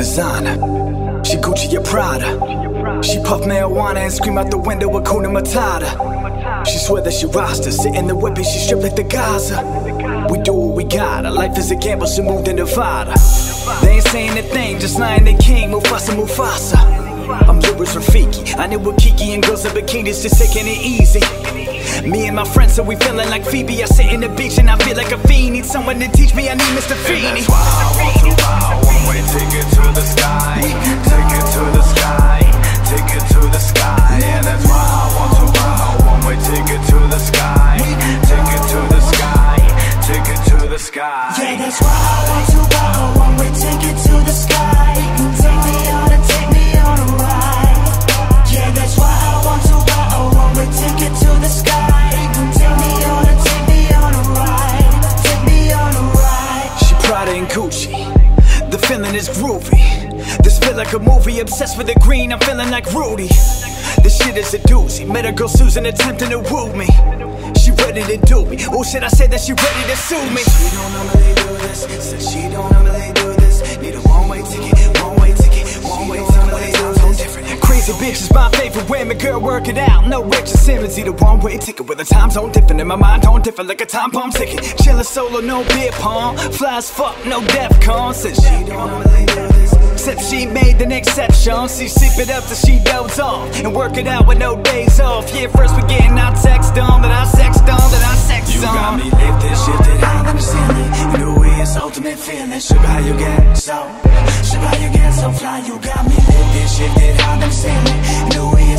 designer. She Gucci or Prada. She puff marijuana and scream out the window with Kuna Matata. She swear that she roster, sit in the whip and she strip like the Gaza. We do what we gotta, life is a gamble, she moved in Nevada. They ain't saying a thing, just lying the king, Mufasa Mufasa. I'm Louis Rafiki, I knew with Kiki and girls in bikinis just taking it easy. Me and my friends, so we feeling like Phoebe. I sit in the beach and I feel like a fiend. Need someone to teach me, I need Mr. Feeney. Feeling is groovy. This feel like a movie. Obsessed with the green, I'm feeling like Rudy. This shit is a doozy. Met a girl Susan attempting to woo me. She ready to do me. Oh shit, I said that she ready to sue me. She don't normally do this. Said she don't normally do this. Need a one way ticket, one way ticket, different. Crazy bitches, my favorite women. Girl, work it out. No Richard Simmons. A one way ticket with a time zone different. In my mind, don't differ like a time bomb ticket. Chillin' solo, no beer pong. Fly as fuck, no DEFCON. Said she don't really do this. Except she made an exception. She sleep it up till she doze off. And work it out with no days off. Yeah, first we getting our text on. Then I sex on. Then I sex You got me lifted, shifted, high than feeling. Sugar, how you get so? Sugar, how you get so fly? You got me lifted, shifted, high than the ceiling.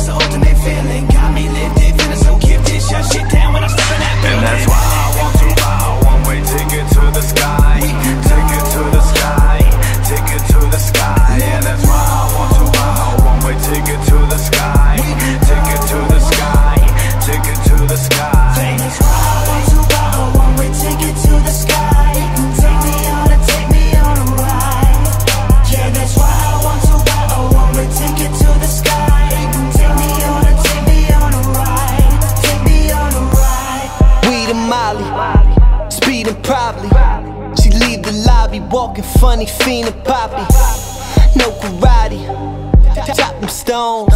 Walking funny, fiending poppy. No karate, chop them stones.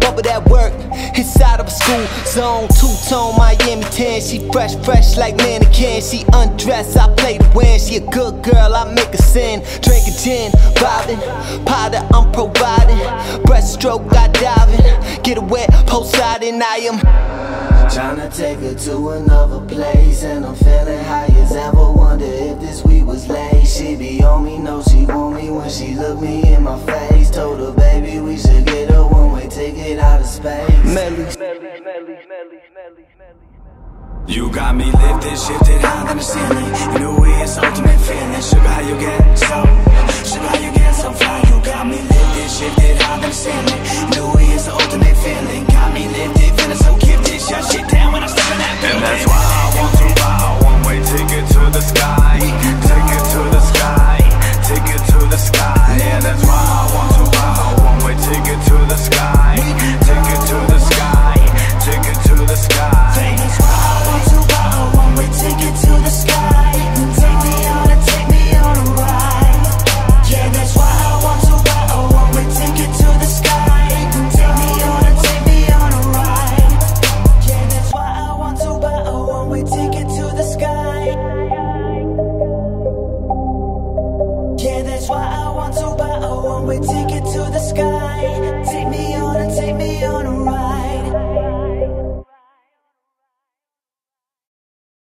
Bubble that work, inside of a school zone. Two tone Miami tan, she fresh, fresh like mannequin. She undressed, I play to win. She a good girl, I make a sin. Drink a gin, vibing, powder, I'm providing. Breaststroke, I diving. Get a wet, and I am. Tryna take her to another place And I'm feeling high looked me in my face Told her, baby, we should get a one-way ticket out of space. Melly, Melly, Melly, Melly, Melly, Melly you got me lifted, shifted high than the ceiling You know way it's ultimate feeling. Sugar how you get so? Sugar how you get so fly? You got me lifted, shifted higher than the ceiling